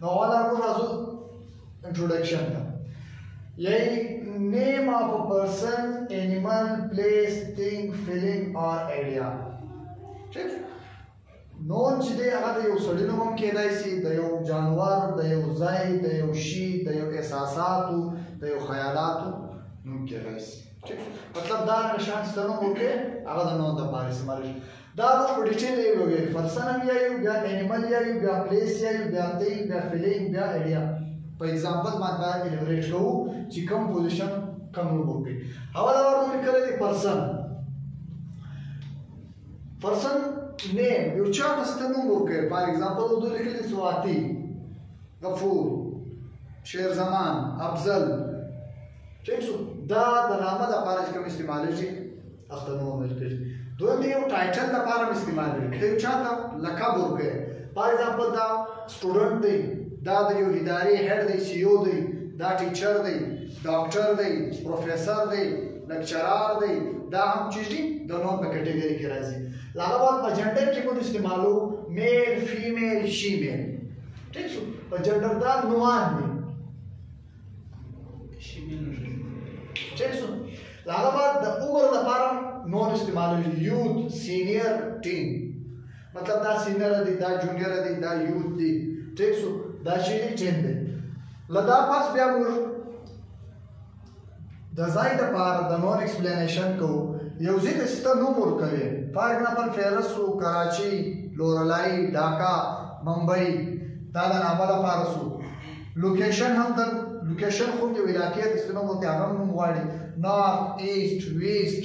نو ولا کو راځو انټروډکشن ته یی نیم اف ا پرسن انیمل پلیس ثینګ فیلینګ اور ایډیا ٹھیک نون چې دی هغه د یو سړی نوم هم کېدای شي د یو جانور د یو ځای د یو شي د یو احساساتو د یو خیالاتو نوم کېدای شي مطلب دا نشان ستنو وکړي هغه د نوم د پاره استعمال شي دا روش په ډیټیل یې وویل فلسنم یایو بیا انیمل یایو بیا پلیس یایو بیا تین بیا فلین بیا ایډیا په اگزامپل باندې الیبریټ کوو چې کوم پوزیشن کوم روبو کې اوله ور نوم لیکل دي پرسن پرسن نیم یو چا ته ستنه نوم ورکړي فار اگزامپل دوی لیکل دي سواتی غفور شیر زمان افضل ټیک شو دا د نامه د پاره کوم استعمال شي اخته مو عمل کړي دوی د یو ټایټل لپاره استعمال کړي د یو چا ته لقب ورکړي فار ایگزامپل دا سټوډنټ دی دا د یو ادارې هډ دی سی او دی دا ټیچر دی ډاکټر دی پروفیسور دی لیکچرار دی دا هم چې دي د نوم په کټګوري کې راځي هغه وخت په جنډر کې موږ استعمالو میل فیمیل شیمیل ټیک شو په جنډر دا نومان دي هغه بعد د عمر لپاره نور استعمال یوت سینیئر ټین مطلب دا سینیئر دی دا جونیئر دی دا یوت دی ٹھیک شو دا شی ټین دی لدا پس بیا موږ د ځای د پاره د نور ایکسپلینیشن کو یو ځای ته ست نو مور کوي فار ایگزامپل فیرس او کراچي لورلای ډاکا ممبئی دا د نامه د پاره سو لوکیشن هم د لوکیشن خو د علاقې د سینو مو ته هغه نوم غواړي نارت ایست ویست